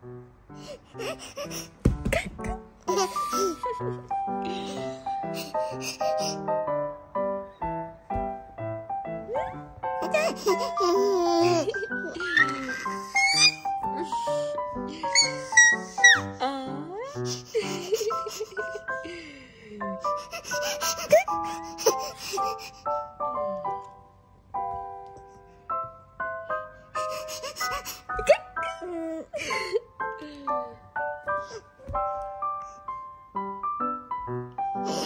あ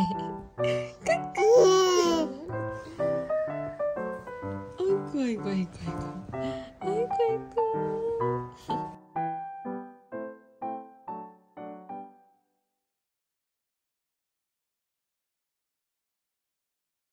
아이고 아이고 아이고 아이고 아이고 아이고